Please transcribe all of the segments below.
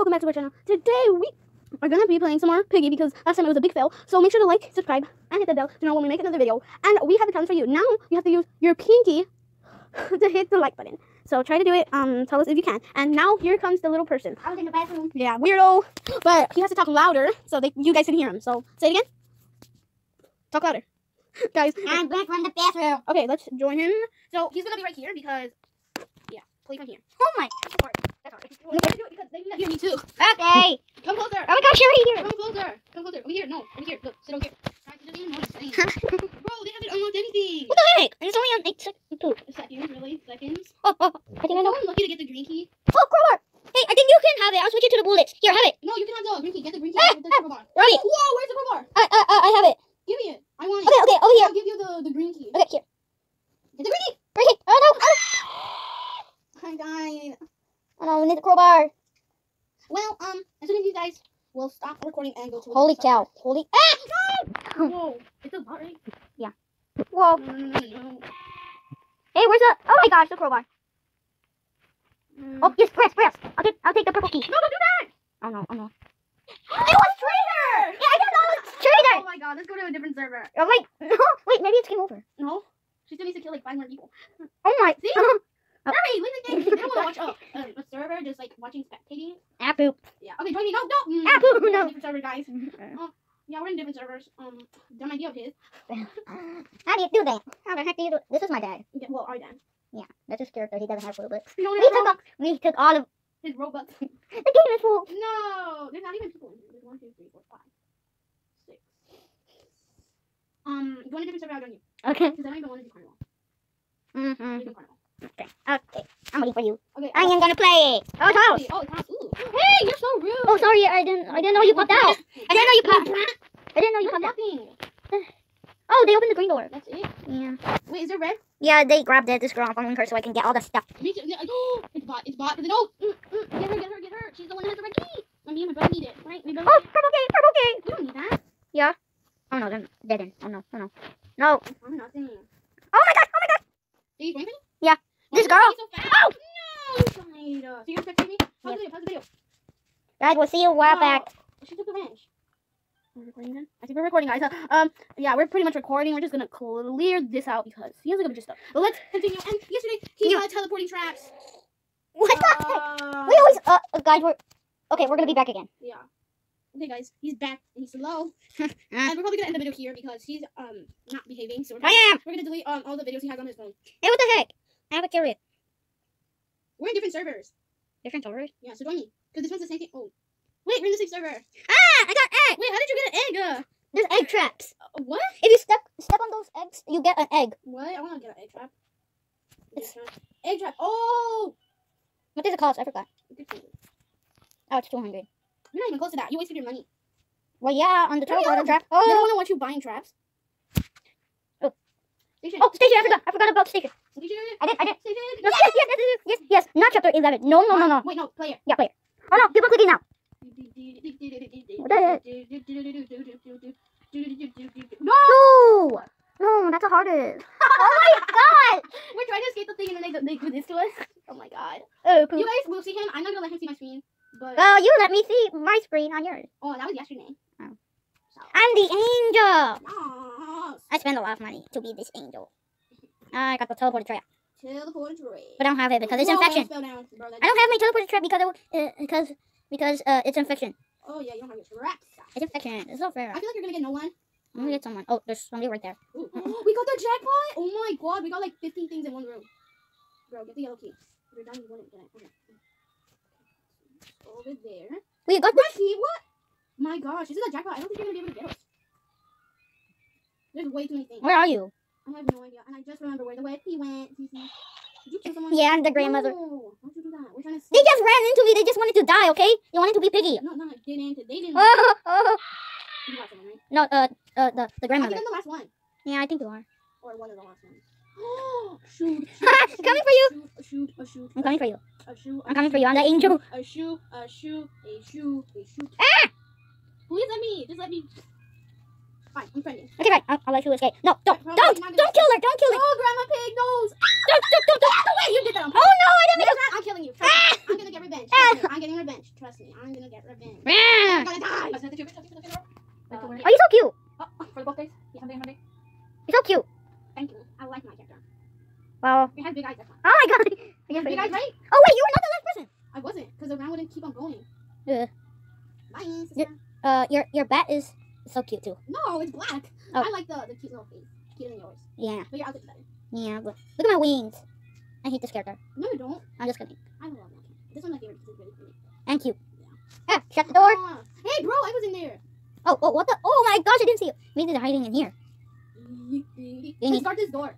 welcome back to our channel. Today we are gonna be playing some more Piggy because last time it was a big fail. So make sure to like, subscribe, and hit the bell to know when we make another video. And we have a challenge for you. Now you have to use your pinky to hit the like button. So try to do it. Um, tell us if you can. And now here comes the little person. I was in the bathroom. Yeah, weirdo. But he has to talk louder so that you guys can hear him. So say it again. Talk louder, guys. I'm back from the bathroom. Okay, let's join him. So he's gonna be right here because yeah, play from here. Oh my. That's hard. That's hard. Well, gotta do because they can hear me too. Okay. Come closer. Oh my gosh, you're right here. Come closer. Come closer. Over here. No, over here. Look, sit over here. Guys, it doesn't even know what Bro, they haven't unlocked anything. What the heck? It's only on eight seconds. Two. Seconds, really? Seconds? Oh, oh. I think I know. I'm lucky to get the green key. Oh, crowbar. Hey, I think you can have it. I'll switch it to the bullets. Here, have it. No, you can have the green key. Get the green key. Ah, Get the ah, crowbar. Ready? Whoa, where's the crowbar? I, I, I I have it. Give me it. I want it. Okay, okay, over here. I'll give you the, the green key. Okay, here. Get the green key. Right here. Oh no. Oh, I died. oh no, we need the crowbar. Well, um, as soon as you guys will stop recording and go to Holy different cow. Holy. Ah! side- Whoa, it's a bot, right? Whoa. No, no. Hey, where's the? Oh my gosh, the crowbar. Mm. Oh, yes, press, press. I'll take, I'll take the purple key. no, don't do that! Oh no, oh no. It was traitor! Yeah, I didn't know it's Oh traitor. my god, let's go to a different server. Oh wait, no, wait, maybe it's game over. No, she still needs to kill like five more people. Oh my. See? Oh. Hurry, win the game. They don't want to watch a, a, a server just like watching spectating. Ah, poop. Yeah. Okay, join me. No, no. Mm, Ah, boo, no. Different server, guys. Oh, yeah, we're in different servers. Um, dumb idea of his. How do you do that? How the heck do you do? This is my dad. Yeah, well, our dad. Yeah, that's his character. He doesn't have Robux. We We took all, we took all of his Robux. the game is full. No, there's not even people. There's one, two, three, four, five, six. Um, you want a different server? I'll join you. Okay. Because I don't even want to do carnival. Mm-hmm. We do carnival. Okay. Okay. I'm waiting for you. Okay. I am gonna play. Oh, it's house. Oh, it's house. Hey, you're so rude. Oh, sorry. I didn't. I didn't know you popped out. I didn't know you popped. I didn't know you popped out. Oh, they opened the green door. That's it. Yeah. Wait, is there red? Yeah, they grabbed it, this girl. I'm following her so I can get all the stuff. Me too. Oh, it's bot. It's bot. Then, oh, mm, mm, get her, get her, get her. She's the one that has the red key. I mean, my brother need it, right? My brother Oh, purple key, purple key. You don't need that. Yeah. Oh no, they're dead. Oh no, oh no. No. I'm nothing. Oh my god, oh my god. Are you me? Yeah. Why This did you girl. So? Oh! No. So you're me? Pause the video, pause the video. Guys, we'll see you a while back. She took the wrench. We're recording then? I think we're recording, guys. Uh, Um, yeah, we're pretty much recording. We're just gonna clear this out because he has a bunch of stuff. But let's continue. And yesterday, he Yeah. had teleporting traps. What the heck? Uh, We always, uh, uh, guys, we're, okay, we're gonna be back again. Yeah. Okay, guys, he's back and he's slow. Uh. and we're probably gonna end the video here because he's um not behaving. So we're I gonna, am. we're gonna delete um all the videos he has on his phone. Hey, what the heck? I have a carrot. We're in different servers. Different servers? Yeah, so join me because this one's the same thing. Oh, wait, we're in the same server. Ah, I got egg. Wait, how did you get an egg? Uh, There's egg traps. uh, what? If you step step on those eggs, you get an egg. What? I want to get an egg trap. Egg trap. Egg trap. Oh. What does it cost? I forgot. Good for you. Oh, it's 200. You're not even close to that. You wasted your money. Well, yeah, on the turtle up. trap. Oh. They don't want to watch you buying traps. Oh. Station. oh, station. I forgot. I forgot about station. I did. I did. No, yes, yes, yes, yes, yes, yes. Not chapter 11. No, no, no, no. Wait, no, player. Yeah, player. Oh no, people clicking now. No! No, that's the hardest. oh my god. We're trying to escape the thing and then they, they do this to us. Oh my god. Oh, You guys will see him. I'm not gonna let him see my screen. But Well, you let me see my screen on yours. oh, that was yesterday. Oh. So. I'm the angel. No. I spent a lot of money to be this angel. I got the teleporter trap, Teleport tree. but I don't have it because it's infection. down, bro. I don't have my teleporter trap because it, uh, because because uh it's infection. Oh yeah, you don't have your traps. It's infection. It's not fair. I feel like you're gonna get no one. I'm gonna get someone. Oh, there's somebody right there. Ooh. we got the jackpot! Oh my god, we got like 15 things in one room. Bro, get the yellow key. If you're done, you wouldn't get it. Okay. Over there. We got My key? What? My gosh, this is a jackpot. I don't think you're gonna be able to get us. There's way too many things. Where are you? I have no idea. And I just remember where the key went. Did you kill someone? Yeah, I'm the grandmother. No, don't you do that. We're trying to They just ran into me. They just wanted to die. Okay, they wanted to be piggy. No, no, they didn't. They didn't. Oh, oh. You got someone, right? No, uh, uh, the the I think grandmother. I'm the last one. Yeah, I think you are. Or one of the last ones. shoot, shoot, shoot, Coming for you. Shoot, a shoot, a shoot. I'm coming for you. A shoe. I'm coming for you. I'm the angel. A shoe. A shoe. A shoe. A shoe. Ah! Please let me. Just let me. Fine, I'm friendly. Okay, right. I'll, I'll let you escape. No, don't, don't, don't kill her. Don't kill her. Oh, Grandma Pig knows. Don't, don't, don't, don't. No ah, way, you did that on Oh no, I didn't Next mean time, I'm killing you. Me. Ah! I'm gonna get revenge. Ah! Me. I'm getting revenge. Trust me. I'm gonna get revenge. to. I'm gonna die. Listen to the cupid, something to the camera. Like the word- Oh, you're so cute. Oh, oh, for the birthdays. Yeah, Monday, Monday. You're so cute. Thank you. I like my character. Wow. You have big eyes. That's fine. Oh my god. I guess Big eyes, right? Oh wait, you were not the last person. I wasn't, because the round wouldn't keep on going. Yeah. Bye, sister. Uh, your your bat is so cute too. No, it's black. Oh. I like the, the cute little face. Cuter than yours. Yeah, But your outfit's better. yeah. But look at my wings. I hate this character. No, you don't. I'm just kidding. I love that character. This one's my favorite because it's really pretty. And cute. Ah, shut the door. Ah. Hey, bro, I was in there. Oh, oh, what the? Oh my gosh, I didn't see you. Maybe they're hiding in here. Let's start this door.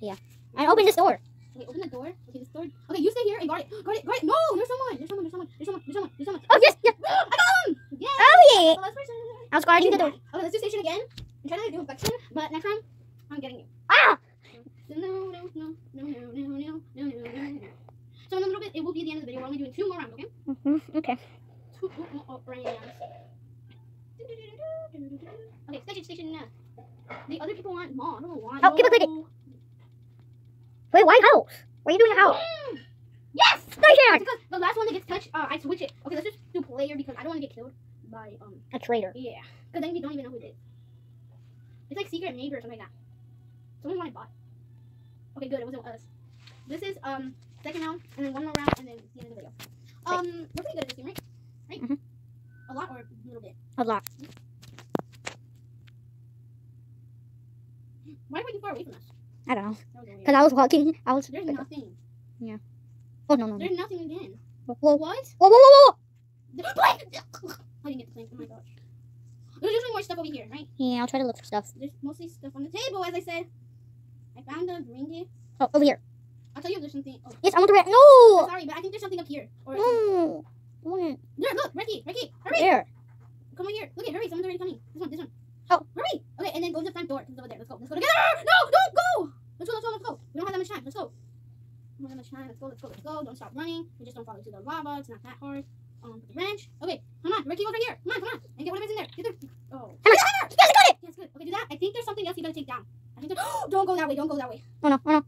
Yeah. I opened this door. Okay, open the door. Okay, this door. Okay, you stay here and guard it. Guard it. Guard it. No, there's someone. There's someone. There's someone. There's someone. There's someone. There's someone. Oh yes, yes. I got him. Yeah. Oh yeah. The last person. I was guarding the door. Okay, let's do station again. I'm trying to do reflection, but next time I'm getting you. Ah! No, no, no, no, no, no, no, no, no, no, no. So in a little bit, it will be the end of the video. We're only doing two more rounds, okay? Mm-hmm. Okay. Two more rounds. Okay, station, station. uh, The other people want more. I don't know why. Oh, keep it clicking. No. Wait, why house? What are you doing in house? Mm. Yes! Station. Because the last one that gets touched, uh, I switch it. Okay, let's just do player because I don't want to get killed by um. A traitor. Yeah, because then we don't even know who it is. It's like secret neighbor or something like that. Someone wanted bot. Okay, good. It wasn't us. This is um second round, and then one more round, and then it's the end of the video. Um, we're pretty good at this game, right? Right? Mhm. A lot or a little bit. A lot. Why were you far away from us? I don't know. That was weird. Cause I was walking. I was. There's nothing. Yeah. Oh no no no. There's nothing again. Whoa whoa What? whoa whoa whoa. Plank! I didn't get the plank. Oh my gosh. There's usually more stuff over here, right? Yeah, I'll try to look for stuff. There's mostly stuff on the table, as I said. I found the reindeer. Oh, over here. I'll tell you if there's something. Oh, Yes, I want to. I'm no. sorry, but I think there's something up here. Or No. It. there, look, Ricky, Ricky, hurry, There. come over here. Look at, hurry, someone's already coming. This one, this one. Oh. hurry. Okay, and then go to the front door. It's over there. Let's go. Let's go together. No, don't go. Let's go. Let's go. Let's go. We don't have that much time. Let's go. We don't have that much time. Let's go. Let's go. Let's go. Don't stop running. We just don't fall into the lava. It's not that hard. Um, put the wrench. Okay, come on, Ricky, over here. Come on, come on, and get whatever's in there. Get the. Oh. Hammer. Yes, I got it. Yes, good. Okay, do that. I think there's something else you gotta take down. I think there. don't go that way. Don't go that way. Oh no. Oh no.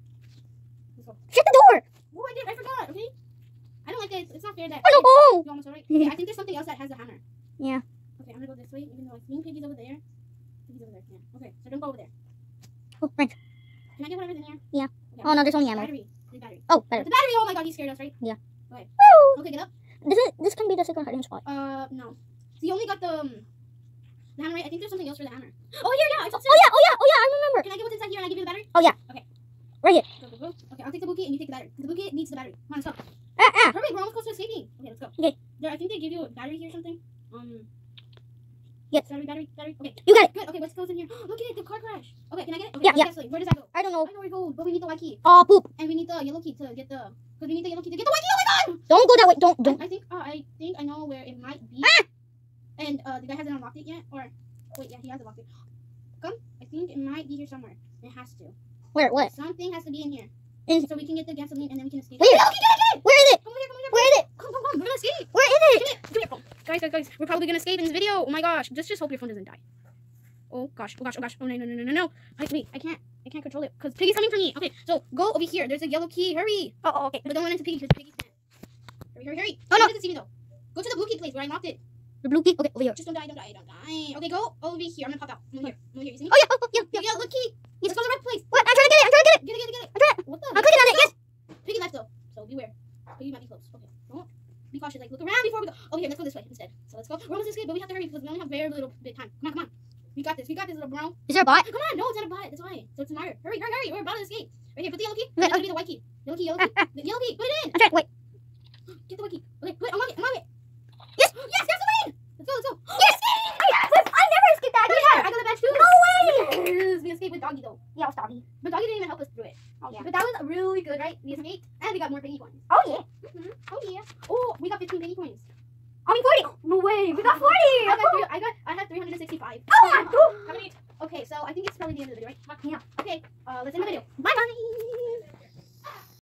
Let's go. Shut the door. Oh, I did. I forgot. Okay. I don't like it. It's, not fair that. Oh no. Oh. You almost. Okay, I think there's something else that has a hammer. Yeah. Okay, I'm gonna go this way, even though I think Piggy's over there. Piggy's over there. Yeah. Okay, so don't go over there. Oh, right. Can I get whatever's in here? Yeah. Okay. Oh no, there's only ammo. Battery. The battery. Oh, better. The battery. Oh my god, he scared us, right? Yeah. Okay. Woo. Okay, get up. This is this can be the second hiding spot. Uh, no. So you only got the um, the hammer, right? I think there's something else for the hammer. Oh, here, yeah. It's Oh yeah. Oh yeah. Oh yeah. I remember. Can I get what's inside Oh, yeah. Okay. Right here. Go, go, go. Okay, I'll take the bouquet and you take the battery. The bouquet needs the battery. Come on, let's go. Ah ah. Hurry, we're almost close to escaping. Okay, let's go. Okay. There, I think they give you a battery here or something. Um. Yes. Battery, battery, battery. Okay. You got it. Good. Okay, what goes in here? Look at it, the car crash. Okay, can I get it? Okay, Yeah, yeah. Gasoline. Where does that go? I don't know. I know where it goes, but we need the white key, Oh poop. and we need the yellow key to get the. Cause we need the yellow key to get the white key. Oh my god! Don't go that way. Don't don't. I, I think. Uh, I think I know where it might be. Ah! And uh, the guy hasn't unlocked it yet, or wait, yeah, he has unlocked it. Come, I think it might be here somewhere. It has to. Where? What? Something has to be in here. In- so we can get the gasoline and then we can escape. Where? Yellow get it, get it! Where is it? Come over here, come over here. Where is it? Come, come, come. We're gonna escape. Where is it? Give me, give me your. Guys, guys, guys, we're probably gonna escape in this video. Oh my gosh, just just hope your phone doesn't die. Oh gosh, oh gosh, oh gosh, oh no, no, no, no, no, no. I, wait, I can't, I can't control it because Piggy's coming for me. Okay, so go over here. There's a yellow key. Hurry. Oh, oh okay. But don't run into Piggy because Piggy can't. Hurry, hurry, hurry. Oh, no. He doesn't see me though. Go to the blue key place where I knocked it. The blue key. Okay, over here. Just don't die, don't die, don't die. Okay, go over here. I'm gonna pop out. I'm over here. I'm over here. You see me? Oh yeah. Oh, yeah. Yeah, yeah, look key. Let's go to the right place. What? I'm trying to get it. I'm trying to get it. Get it, get it, get it. I'm trying. What the? I'm clicking on it. Yes. Piggy left though, so beware. Piggy might be close. Okay, don't be cautious. Like look around before we go. Oh here, let's go this way instead. So let's go. We're almost escaped, but we have to hurry because we only have very little bit time. Come on, come on. We got this. We got this, little bro. Is there a bot? Come on. No, it's not a bot. That's why. So it's smarter. Hurry, hurry, hurry. We're about to escape. Right here. Put the yellow key. Okay, It's gonna be the white key. Yellow key. Yellow key. The yellow key. Put it in. I'm trying. Wait. Get the white key. Okay. Wait. Unlock it. Unlock it. Yes. Yes. Gasoline. Let's go. Let's go. Yes. I never escaped that. Yeah, I got a badge too. No way. Yes. We escaped with doggy though. Yeah, stop you. But doggy didn't even help us through it. Oh yeah. But that was really good, right? We escaped and we got more piggy coins. Oh yeah. Mhm. Oh yeah. Oh, we got 15 piggy coins. I mean forty. No way. We got I forty. got, three, I got, I had 365. Oh my god. How many? Okay, so I think it's probably the end of the video, right? Yeah. Okay, uh, let's end the video. Bye bye.